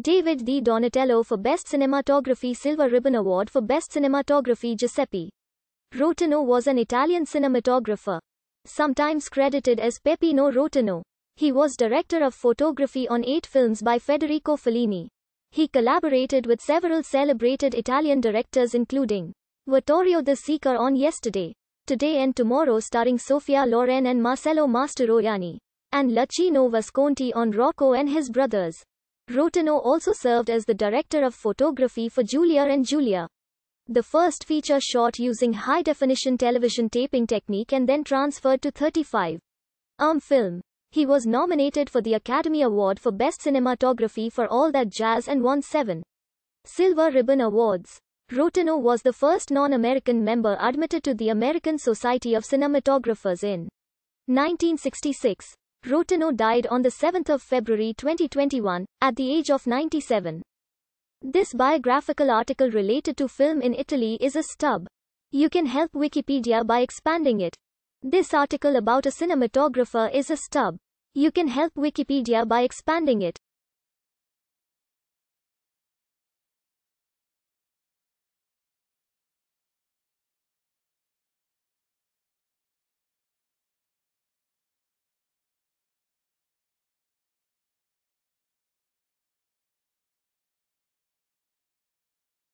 David di Donatello for Best Cinematography Silver Ribbon Award for Best Cinematography Giuseppe. Rotunno was an Italian cinematographer. Sometimes credited as Peppino Rotunno. He was director of photography on eight films by Federico Fellini. He collaborated with several celebrated Italian directors including Vittorio De Sica on Yesterday, Today and Tomorrow starring Sophia Loren and Marcello Mastroianni, and Luchino Visconti on Rocco and his brothers. Rotunno also served as the director of photography for Julia and Julia. The first feature shot using high-definition television taping technique and then transferred to 35 um film. He was nominated for the Academy Award for Best Cinematography for All That Jazz and won seven Silver Ribbon Awards. Rotunno was the first non-American member admitted to the American Society of Cinematographers in 1966. Rotunno died on the 7th of February 2021, at the age of 97. This biographical article related to film in Italy is a stub. You can help Wikipedia by expanding it. This article about a cinematographer is a stub. You can help Wikipedia by expanding it.